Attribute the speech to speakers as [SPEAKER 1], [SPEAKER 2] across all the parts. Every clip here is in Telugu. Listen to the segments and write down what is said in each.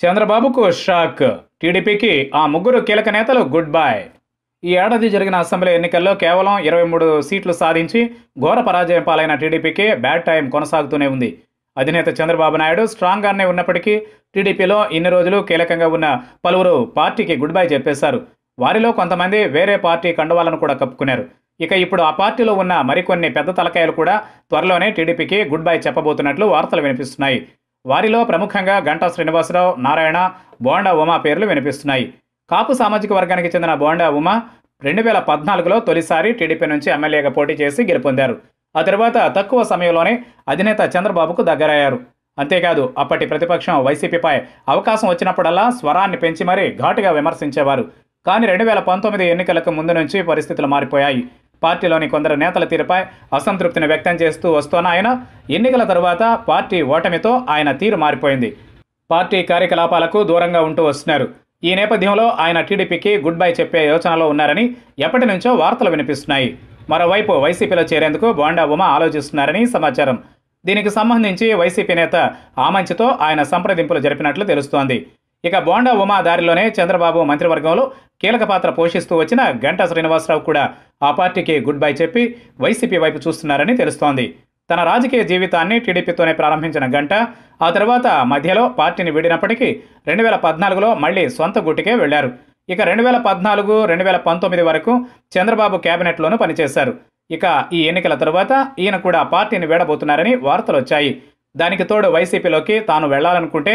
[SPEAKER 1] చంద్రబాబుకు షాక్. టీడీపీకి ఆ ముగ్గురు కీలక నేతలు గుడ్ బై. ఈ ఏడాది జరిగిన అసెంబ్లీ ఎన్నికల్లో కేవలం ఇరవై మూడు సీట్లు సాధించి ఘోర పరాజయం పాలైన టీడీపీకి బ్యాడ్ టైం కొనసాగుతూనే ఉంది. అధినేత చంద్రబాబు నాయుడు స్ట్రాంగ్గానే ఉన్నప్పటికీ టీడీపీలో ఇన్ని రోజులు కీలకంగా ఉన్న పలువురు పార్టీకి గుడ్ బై చెప్పేశారు. వారిలో కొంతమంది వేరే పార్టీ కండువాలను కూడా కప్పుకున్నారు. ఇక ఇప్పుడు ఆ పార్టీలో ఉన్న మరికొన్ని పెద్ద తలకాయలు కూడా త్వరలోనే టీడీపీకి గుడ్ బై చెప్పబోతున్నట్లు వార్తలు వినిపిస్తున్నాయి. వారిలో ప్రముఖంగా గంటా శ్రీనివాసరావు నారాయణ బోండా ఉమా పేర్లు వినిపిస్తున్నాయి. కాపు సామాజిక వర్గానికి చెందిన బోండా ఉమా రెండు వేల పద్నాలుగులో తొలిసారి టీడీపీ నుంచి ఎమ్మెల్యేగా పోటీ చేసి గెలుపొందారు. ఆ తర్వాత తక్కువ సమయంలోనే అధినేత చంద్రబాబుకు దగ్గరయ్యారు. అంతేకాదు అప్పటి ప్రతిపక్షం వైసీపీపై అవకాశం వచ్చినప్పుడల్లా స్వరాన్ని పెంచి మరీ ఘాటుగా విమర్శించేవారు. కానీ రెండు వేల పంతొమ్మిది ఎన్నికలకు ముందు నుంచి పరిస్థితులు మారిపోయాయి. పార్టీలోని కొందరు నేతల తీరుపై అసంతృప్తిని వ్యక్తం చేస్తూ వస్తున్న ఆయన ఎన్నికల తర్వాత పార్టీ ఓటమితో ఆయన తీరు మారిపోయింది. పార్టీ కార్యకలాపాలకు దూరంగా ఉంటూ వస్తున్నారు. ఈ నేపథ్యంలో ఆయన టీడీపీకి గుడ్ బై చెప్పే యోచనలో ఉన్నారని ఎప్పటి నుంచో వార్తలు వినిపిస్తున్నాయి. మరోవైపు వైసీపీలో చేరేందుకు బోండా ఉమ ఆలోచిస్తున్నారని సమాచారం. దీనికి సంబంధించి వైసీపీ నేత ఆమంచితో ఆయన సంప్రదింపులు జరిపినట్లు తెలుస్తోంది. ఇక బోండా ఉమా దారిలోనే చంద్రబాబు మంత్రివర్గంలో కీలక పాత్ర పోషిస్తూ వచ్చిన గంటా శ్రీనివాసరావు కూడా ఆ పార్టీకి గుడ్ బై చెప్పి వైసీపీ వైపు చూస్తున్నారని తెలుస్తోంది. తన రాజకీయ జీవితాన్ని టీడీపీతోనే ప్రారంభించిన గంట ఆ తర్వాత మధ్యలో పార్టీని వీడినప్పటికీ రెండు వేల పద్నాలుగులో మళ్ళీ సొంత గుట్టికే వెళ్ళారు. ఇక రెండు వేల పద్నాలుగు రెండు వేల పంతొమ్మిది వరకు చంద్రబాబు కేబినెట్లోనూ పనిచేశారు. ఇక ఈ ఎన్నికల తరువాత ఈయన కూడా పార్టీని వీడబోతున్నారని వార్తలు వచ్చాయి. దానికి తోడు వైసీపీలోకి తాను వెళ్ళాలనుకుంటే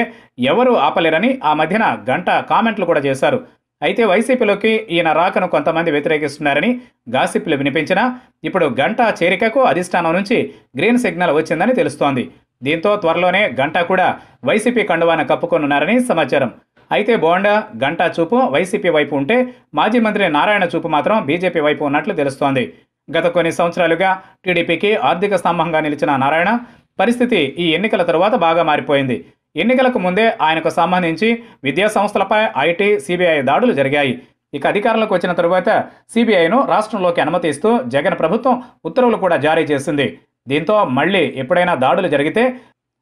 [SPEAKER 1] ఎవరూ ఆపలేరని ఆ మధ్యన గంట కామెంట్లు కూడా చేశారు. అయితే వైసీపీలోకి ఈయన రాకను కొంతమంది వ్యతిరేకిస్తున్నారని గాసిప్లు వినిపించినా ఇప్పుడు గంట చేరికకు అధిష్టానం నుంచి గ్రీన్ సిగ్నల్ వచ్చిందని తెలుస్తోంది. దీంతో త్వరలోనే గంట కూడా వైసీపీ కండువాన కప్పుకొనున్నారని సమాచారం. అయితే బోండా గంటా చూపు వైసీపీ వైపు ఉంటే మాజీ మంత్రి నారాయణ చూపు మాత్రం బీజేపీ వైపు ఉన్నట్లు తెలుస్తోంది. గత కొన్ని సంవత్సరాలుగా టీడీపీకి ఆర్థిక స్తంభంగా నిలిచిన నారాయణ పరిస్థితి ఈ ఎన్నికల తరువాత బాగా మారిపోయింది. ఎన్నికలకు ముందే ఆయనకు సంబంధించి విద్యా సంస్థలపై ఐటీ సిబిఐ దాడులు జరిగాయి. ఇక అధికారంలోకి వచ్చిన తరువాత సిబిఐను రాష్ట్రంలోకి అనుమతిస్తూ జగన్ ప్రభుత్వం ఉత్తర్వులు కూడా జారీ చేసింది. దీంతో మళ్ళీ ఎప్పుడైనా దాడులు జరిగితే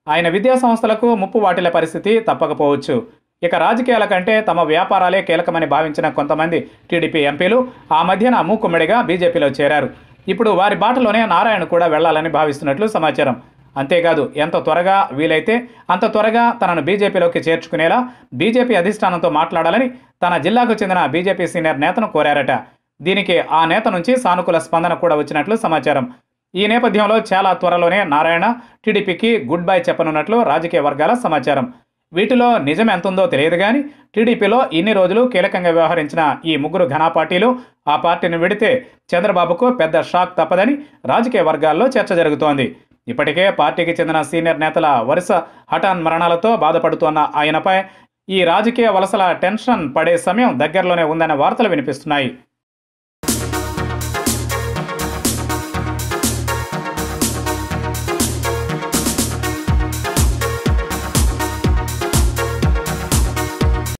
[SPEAKER 1] ఆయన విద్యా సంస్థలకు ముప్పు వాటిల పరిస్థితి తప్పకపోవచ్చు. ఇక రాజకీయాల కంటే తమ వ్యాపారాలే కీలకమని భావించిన కొంతమంది టీడీపీ ఎంపీలు ఆ మధ్యన మూకుమ్మడిగా బీజేపీలో చేరారు. ఇప్పుడు వారి బాటలోనే నారాయణ కూడా వెళ్ళాలని భావిస్తున్నట్లు సమాచారం. అంతేకాదు ఎంత త్వరగా వీలైతే అంత త్వరగా తనను బీజేపీలోకి చేర్చుకునేలా బీజేపీ అధిష్టానంతో మాట్లాడాలని తన జిల్లాకు చెందిన బీజేపీ సీనియర్ నేతను కోరారట. దీనికి ఆ నేత నుంచి సానుకూల స్పందన కూడా వచ్చినట్లు సమాచారం. ఈ నేపథ్యంలో చాలా త్వరలోనే నారాయణ టీడీపీకి గుడ్ బై చెప్పనున్నట్లు రాజకీయ వర్గాల సమాచారం. వీటిలో నిజం ఎంతుందో తెలియదు కానీ టీడీపీలో ఇన్ని రోజులు కీలకంగా వ్యవహరించిన ఈ ముగ్గురు ఘనా పార్టీలు ఆ పార్టీని విడితే చంద్రబాబుకు పెద్ద షాక్ తప్పదని రాజకీయ వర్గాల్లో చర్చ జరుగుతోంది. ఇప్పటికే పార్టీకి చెందిన సీనియర్ నేతల వరుస హఠాన్ మరణాలతో బాధపడుతోన్న ఆయనపై ఈ రాజకీయ వలసల టెన్షన్ పడే సమయం దగ్గరలోనే ఉందనే వార్తలు వినిపిస్తున్నాయి.